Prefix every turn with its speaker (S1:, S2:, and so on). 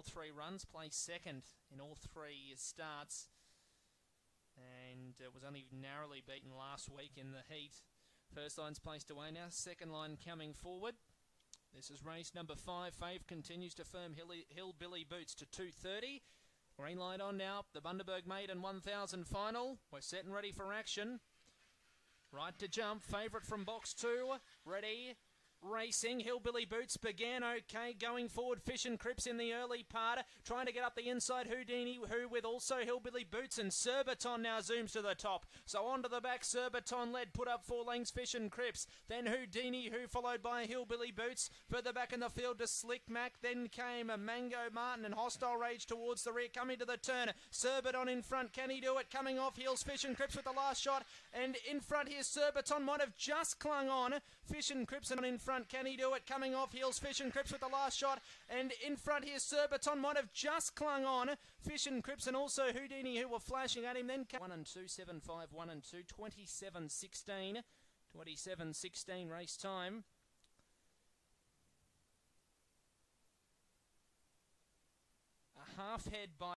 S1: all three runs, placed second in all three starts, and uh, was only narrowly beaten last week in the heat. First line's placed away now, second line coming forward. This is race number five. Fave continues to firm Hilly, Hillbilly Boots to 230. Green light on now. The Bundaberg Maiden 1000 final. We're set and ready for action. Right to jump. Favourite from box two. Ready. Racing, Hillbilly Boots began okay, going forward. Fish and Crips in the early part, trying to get up the inside. Houdini, who with also Hillbilly Boots and Surbiton now zooms to the top. So onto the back, Surbiton led, put up four lengths. Fish and Crips, then Houdini, who followed by Hillbilly Boots. Further back in the field to Slick Mac, then came a Mango Martin and Hostile Rage towards the rear, coming to the turn. Surbiton in front, can he do it? Coming off heels, Fish and Crips with the last shot, and in front here, Surbiton might have just clung on. Fish and Crips and in front front. Can he do it? Coming off heels, Fish and Crips with the last shot. And in front here, Surbiton might have just clung on. Fish and Crips and also Houdini who were flashing at him. Then 1 and 2, 7 5, 1 and 2, 27 16. 27 16 race time. A half head by